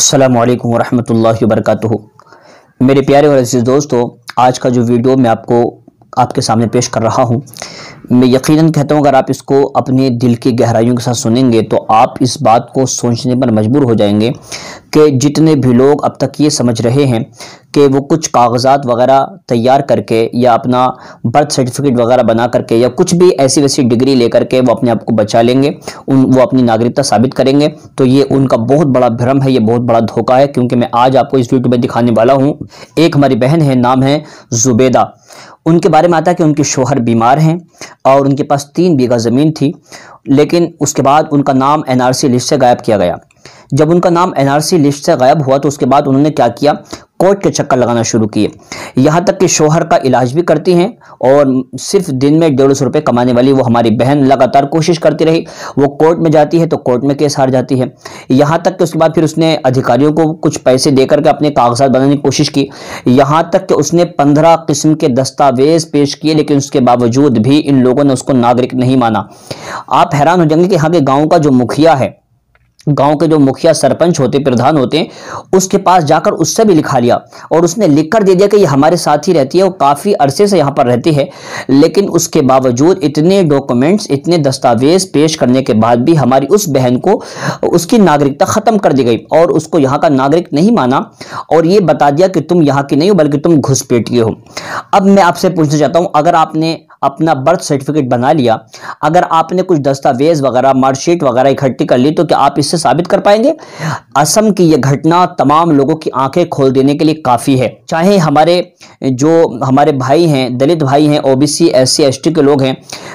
السلام علیکم ورحمۃ اللہ وبرکاتہ۔ میرے پیارے اور عزیز دوستو، آج کا جو ویڈیو میں آپ کو آپ کے سامنے پیش کر رہا ہوں میں یقیناً کہتا ہوں، اگر آپ اس کو اپنے دل کی گہرائیوں کے ساتھ سنیں گے تو آپ اس بات کو سوچنے پر مجبور ہو جائیں گے کہ جتنے بھی لوگ اب تک یہ سمجھ رہے ہیں کہ وہ کچھ کاغذات وغیرہ تیار کر کے یا اپنا برتھ سرٹیفکیٹ وغیرہ بنا کر کے یا کچھ بھی ایسی ویسی ڈگری لے کر کے وہ اپنے آپ کو بچا لیں گے، ان وہ اپنی ناگرکتا ثابت کریں گے، تو یہ ان کا بہت بڑا بھرم ہے، یہ بہت بڑا دھوکہ ہے، کیونکہ میں آج آپ کو اس ویڈیو میں دکھانے والا ہوں۔ ایک ہماری بہن ہے، نام ہے زبیدہ۔ ان کے بارے میں آتا ہے کہ ان کے شوہر بیمار ہیں اور ان کے پاس تین بیگہ زمین تھی، لیکن اس کے بعد ان کا نام این آر سی لسٹ سے غائب کیا گیا۔ جب ان کا نام این آر سی لسٹ سے غائب ہوا تو اس کے بعد انہوں نے کیا کیا؟ کورٹ کے چکر لگانا شروع کیے۔ یہاں تک کہ شوہر کا علاج بھی کرتی ہیں اور صرف دن میں ڈیڑھ سو روپے کمانے والی وہ ہماری بہن لگاتار کوشش کرتی رہی۔ وہ کورٹ میں جاتی ہے تو کورٹ میں کیس ہار جاتی ہے۔ یہاں تک کہ اس کے بعد پھر اس نے ادھیکاریوں کو کچھ پیسے دے کر کے اپنے کاغذات بنانے کی کوشش کی۔ یہاں تک کہ اس نے پندرہ قسم کے دستاویز پیش کیے، لیکن اس کے باوجود بھی ان لوگوں نے اس کو ناگرک نہیں مانا۔ آپ حیران ہو جائیں گے کہ یہاں کے گاؤں کا جو مکھیا ہے گاؤں کے جو مکھیا سرپنچ ہوتے، پردھان ہوتے ہیں اس کے پاس جا کر اس سے بھی لکھا لیا اور اس نے لکھ کر دے دیا کہ یہ ہمارے ساتھ ہی رہتی ہے، وہ کافی عرصے سے یہاں پر رہتی ہے لیکن اس کے باوجود اتنے ڈاکومنٹس اتنے دستاویز پیش کرنے کے بعد بھی ہماری اس بہن کو اس کی ناگرکتا ختم کر دی گئی اور اس کو یہاں کا ناگرک نہیں مانا اور یہ بتا دیا کہ تم یہاں کی نہیں ہو، بلکہ تم گھس پیٹیے ہو۔ اب میں آپ سے پوچھنا چاہتا ہوں، اگر آپ نے اپنا برتھ سرٹیفکیٹ بنا لیا۔ اگر آپ نے کچھ دستاویز وغیرہ مارک شیٹ وغیرہ اکٹھی کر لی تو کیا آپ اس سے ثابت کر پائیں گے؟ اسم کی یہ گھٹنا تمام لوگوں کی آنکھیں کھول دینے کے لیے کافی ہے۔ چاہے ہمارے جو ہمارے بھائی ہیں، دلت بھائی ہیں O B C S C S T کے لوگ ہیں،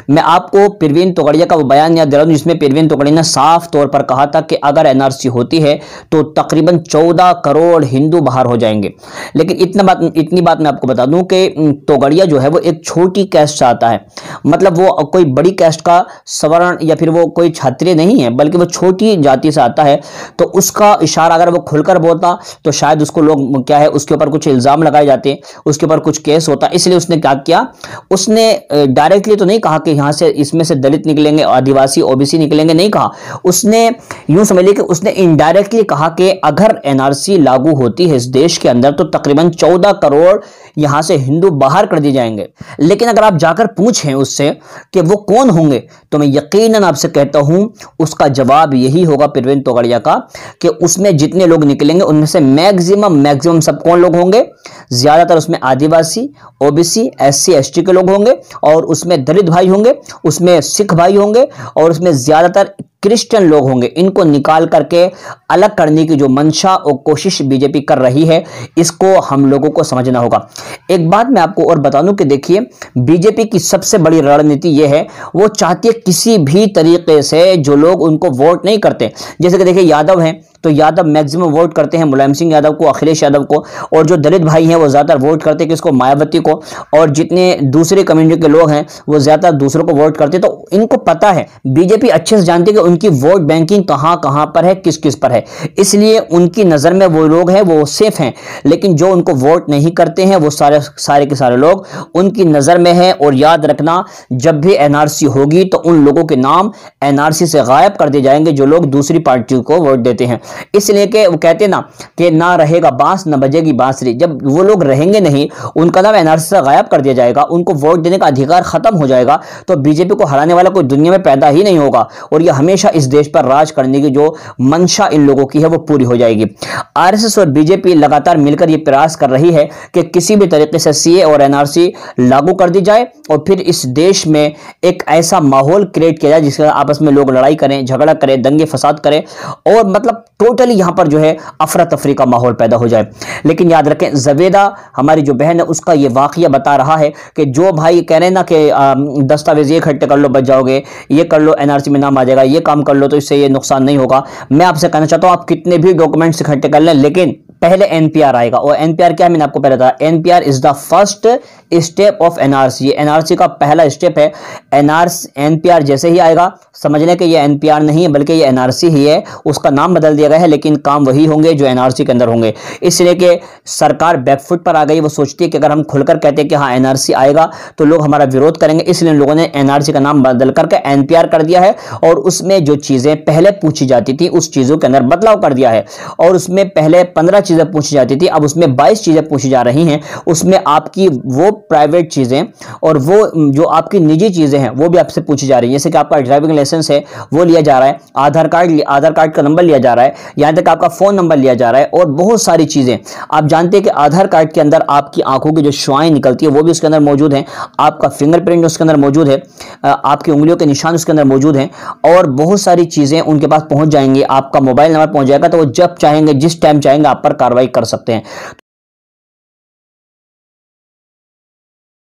میں آپ کو پروین توگڑیا کا وہ بیان یاد دلا جس میں پروین توگڑیا نے صاف طور پر کہا تھا کہ اگر این آر سی ہوتی ہے تو تقریباً چودہ کروڑ ہندو باہر ہو جائیں گے۔ لیکن اتنا بات اتنی بات میں آپ کو بتا دوں کہ توگڑیا جو ہے وہ ایک چھوٹی کیسٹ آتا ہے۔ مطلب وہ کوئی بڑی کیسٹ کا سورن یا پھر وہ کوئی چھاتری نہیں ہے، بلکہ وہ چھوٹی جاتی سے آتا ہے۔ تو اس کا اشارہ اگر وہ کھل کر بولتا تو شاید اس کو لوگ کیا ہے، اس کے اوپر کچھ الزام لگائے جاتے، اس کے اوپر کچھ کیس ہوتا۔ اس لیے اس نے کیا کیا، اس نے ڈائریکٹلی تو نہیں کہا کہ یہاں سے اس میں سے دلت نکلیں گے، آدیواسی او بی سی نکلیں گے، نہیں کہا۔ اس نے یوں سمجھ لیے کہ اس نے انڈائریکٹلی کہا کہ اگر این آر سی لاگو ہوتی ہے اس دیش کے اندر تو تقریباً چودہ کروڑ یہاں سے ہندو باہر کر دی جائیں گے۔ لیکن اگر آپ جا کر اگر پوچھیں اس سے کہ وہ کون ہوں گے، تو میں یقیناً آپ سے کہتا ہوں، اس کا جواب یہی ہوگا پروین توگڑیا کا کہ اس میں جتنے لوگ نکلیں گے، ان میں سے میگزیمم میگزیمم سب کون لوگ ہوں گے؟ زیادہ تر اس میں Adivasi O B C S C S T کے لوگ ہوں گے اور اس میں دلت بھائی ہوں گے، اس میں سکھ بھائی ہوں گے اور اس میں زیادہ تر کرسچن لوگ ہوں گے۔ ان کو نکال کر کے الگ کرنے کی جو منشا اور کوشش بی جے پی کر رہی ہے، اس کو ہم لوگوں کو سمجھنا ہوگا۔ ایک بات میں آپ کو اور بتا دوں کہ دیکھیے، بی جے پی کی سب سے بڑی رڑنیتی یہ ہے، وہ چاہتی ہے کسی بھی طریقے سے جو لوگ ان کو ووٹ نہیں کرتے۔ جیسے کہ دیکھیے، یادو ہیں۔ تو یادو میگزیمم ووٹ کرتے ہیں ملائم سنگھ یادو کو، اکھلیش یادو کو، اور جو دلت بھائی ہیں وہ زیادہ تر ووٹ کرتے ہیں کس کو؟ مایاوتی کو۔ اور جتنے دوسرے کمیونٹی کے لوگ ہیں وہ زیادہ تر دوسروں کو ووٹ کرتے ہیں۔ تو ان کو پتا ہے بی جے پی اچھے سے جانتی ہے کہ ان کی ووٹ بینکنگ کہاں کہاں پر ہے، کس کس پر ہے۔ اس لیے ان کی نظر میں وہ لوگ ہیں، وہ سیف ہیں۔ لیکن جو ان کو ووٹ نہیں کرتے ہیں، وہ سارے سارے کے سارے لوگ ان کی نظر میں ہیں۔ اور یاد رکھنا، جب بھی این آر سی ہوگی تو ان لوگوں کے نام این آر سی سے غائب کر دیے جائیں گے، جو لوگ دوسری پارٹیوں کو ووٹ دیتے ہیں۔ اس لیے کہ وہ کہتے نا کہ نہ رہے گا بانس، نہ بجے گی بانسری۔ جب وہ لوگ رہیں گے نہیں، ان کا نام این آر سی سے غائب کر دیا جائے گا، ان کو ووٹ دینے کا ادھیکار ختم ہو جائے گا، تو بی جے پی کو ہرانے والا کوئی دنیا میں پیدا ہی نہیں ہوگا۔ اور یہ ہمیشہ اس دیش پر راج کرنے کی جو منشا ان لوگوں کی ہے، وہ پوری ہو جائے گی۔ آر ایس ایس اور بی جے پی لگاتار مل کر یہ پریاس کر رہی ہے کہ کسی بھی طریقے سے سی اے اور این آر سی لاگو کر دی جائے اور پھر اس دیش میں ایک ایسا ماحول کریٹ کیا جائے جس کا آپس میں لوگ لڑائی کریں، جھگڑا کریں، دنگے فساد کریں۔ اور مطلب ٹوٹلی یہاں پر جو ہے افراتفری کا ماحول پیدا ہو جائے۔ لیکن یاد رکھیں زبیدہ ہماری جو بہن ہے، اس کا یہ واقعہ بتا رہا ہے کہ جو بھائی کہہ رہے ہیں نا کہ دستاویز، یہ کھٹے کر لو، بچ جاؤ گے، یہ کر لو، این آر سی میں نام آ جائے گا، یہ کام کر لو، تو اس سے یہ نقصان نہیں ہوگا۔ میں آپ سے کہنا چاہتا ہوں، آپ کتنے بھی ڈاکومنٹس اکٹھے کر لیں، لیکن پہلے این پی آر آئے گا۔ اور این پی آر کیا میں نے آپ کو پہلے تھا NPR is the first step of NRC یہ این آر سی کا پہلا اسٹیپ ہے۔ N are N P R جیسے ہی آئے گا، سمجھ لیں کہ یہ این پی آر نہیں ہے، بلکہ یہ این آر سی ہی ہے۔ اس کا نام بدل دیا گیا ہے، لیکن کام وہی ہوں گے جو این آر سی کے اندر ہوں گے۔ اس لیے کہ سرکار بیک فٹ پر آ گئی۔ وہ سوچتی ہے کہ اگر ہم کھل کر کہتے ہیں کہ ہاں این آر سی آئے گا، تو لوگ ہمارا ویروت کریں گے۔ اس لیے لوگوں نے این آر سی کا نام بدل کر کے این پی آر کر دیا ہے۔ اور اس میں جو چیزیں پہلے پوچھی جاتی تھی اس چیزوں کے اندر بدلاؤ کر دیا ہے۔ اور اس میں پہلے پندرہ چیزیں چیزیں پوچھی جاتی تھی، اب اس میں بائیس چیزیں پوچھی جا رہی ہیں۔ اس میں آپ کی وہ پرائیویٹ چیزیں اور وہ جو آپ کی نجی چیزیں ہیں، وہ بھی آپ سے پوچھی جا رہی ہیں۔ جیسے کہ آپ کا ڈرائیونگ لائسنس ہے، وہ لیا جا رہا ہے۔ آدھار کارڈ آدھار کارڈ کا نمبر لیا جا رہا ہے۔ یہاں تک آپ کا فون نمبر لیا جا رہا ہے اور بہت ساری چیزیں۔ آپ جانتے ہیں کہ آدھار کارڈ کے اندر آپ کی آنکھوں کی جو شوائیں نکلتی ہیں، وہ بھی اس کے اندر موجود ہیں۔ آپ کا فنگر پرنٹ اس کے اندر موجود ہے۔ آپ کی انگلیوں کے نشان اس کے اندر موجود ہیں۔ اور بہت ساری چیزیں ان کے پاس پہنچ جائیں گے آپ کا موبائل نمبر پہنچ جائے گا تو وہ جب چاہیں گے، جس ٹائم چاہیں گے آپ پر کاروائی کر سکتے ہیں۔